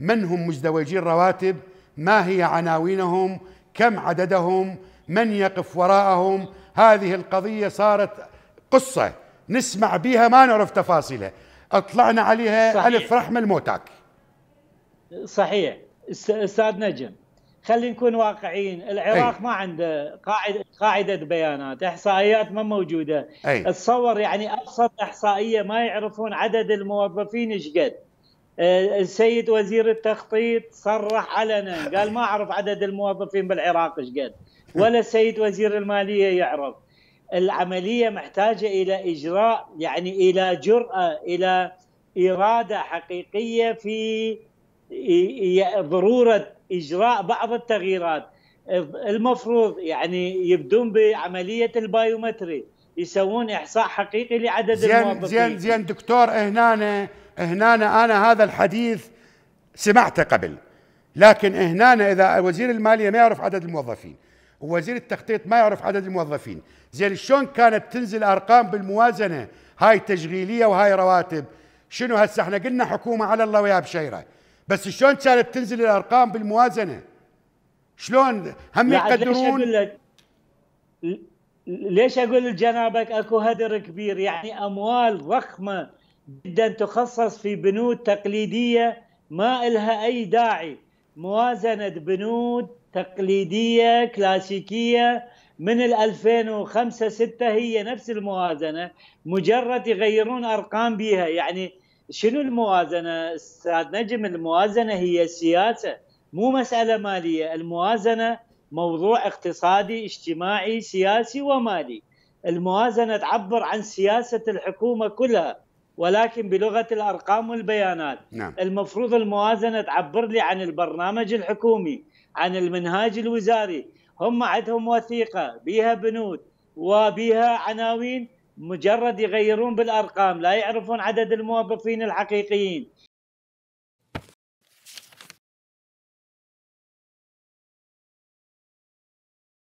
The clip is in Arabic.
من هم مزدوجي الرواتب؟ ما هي عناوينهم؟ كم عددهم؟ من يقف وراءهم؟ هذه القضية صارت قصة. نسمع بها ما نعرف تفاصيلها. اطلعنا عليها. صحيح. ألف رحمة الموتاك صحيح. أستاذ نجم خلينا نكون واقعيين. العراق أي. ما عنده قاعدة قاعدة بيانات إحصائيات ما موجودة. أي. اتصور يعني أبسط إحصائية ما يعرفون عدد الموظفين إيش قد. السيد وزير التخطيط صرح علنا. قال ما أعرف عدد الموظفين بالعراق إيش قد. ولا السيد وزير المالية يعرف. العملية محتاجة إلى إجراء يعني إلى جرأة إلى إرادة حقيقية في ضرورة إجراء بعض التغييرات. المفروض يعني يبدون بعملية البايومتري يسوون إحصاء حقيقي لعدد زين الموظفين. زين زين دكتور هنا هنا أنا هذا الحديث سمعته قبل. لكن هنا إذا وزير المالية ما يعرف عدد الموظفين ووزير التخطيط ما يعرف عدد الموظفين زين شلون كانت تنزل أرقام بالموازنة؟ هاي تشغيلية وهاي رواتب. شنو هسه إحنا قلنا حكومة على الله ويا بشيرة. بس شلون كانت تنزل الأرقام بالموازنة؟ شلون هم يقدرون ليش أقول لك؟ ليش أقول لجنابك أكو هدر كبير؟ يعني أموال ضخمة. جدا تخصص في بنود تقليدية ما لها أي داعي. موازنة بنود تقليدية كلاسيكية من ال 2005 6 هي نفس الموازنة مجرد يغيرون أرقام بها يعني شنو الموازنة أستاذ نجم؟ الموازنة هي سياسه مو مسألة مالية. الموازنة موضوع اقتصادي اجتماعي سياسي ومالي. الموازنة تعبر عن سياسة الحكومة كلها. ولكن بلغة الأرقام والبيانات. نعم. المفروض الموازنة تعبر لي عن البرنامج الحكومي عن المنهاج الوزاري. هم عندهم وثيقة بها بنود وبها عناوين مجرد يغيرون بالأرقام لا يعرفون عدد الموظفين الحقيقيين.